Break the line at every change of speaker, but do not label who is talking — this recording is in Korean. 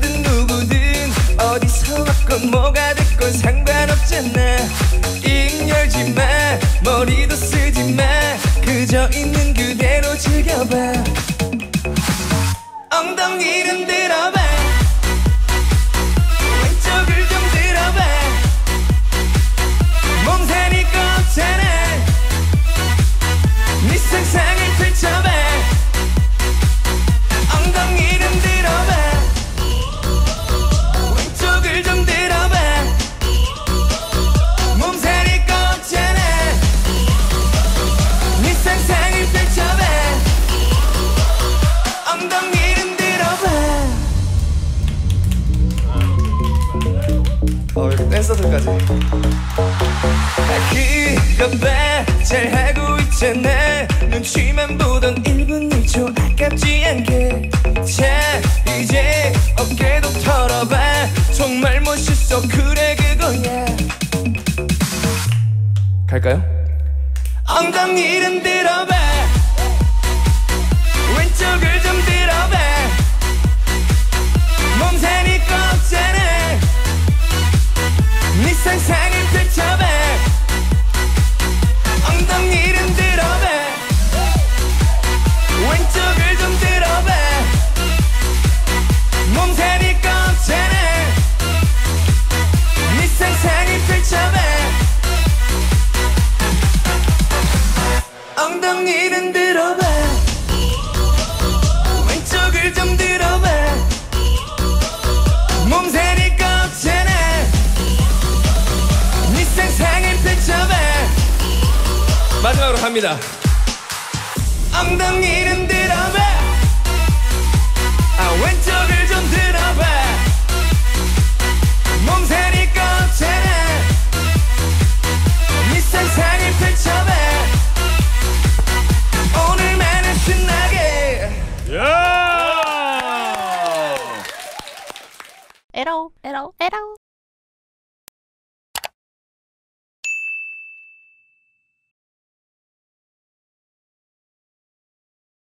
여자든 누구든 어디서 왔건 뭐가 됐건 상관없잖아. 입 열지 마 머리도 쓰지 마. 그저 있는 그대로 즐겨봐 어 이렇게 댄서들까지. 아 그거 봐 잘하고 있잖아 눈치만 보던 1분 1초 아깝지 않게. 자 이제 어깨도 털어봐. 정말 멋있어 그래 그거야. 갈까요? 엉덩이를 들어봐. 왼쪽을 좀 들어 엉덩이를 들어봐. 왼쪽을 좀 들어봐. 몸살이 꺾잖아. 네 상상을 펼쳐봐 엉덩이를 들어봐 마지막으로 갑니다. 엉덩이를 들어봐. 아 왼쪽을 좀 들어봐. 몸살이 꺾잖아. 네 상상을 펼쳐봐. 오늘만은 신나게.
에러 에러 에러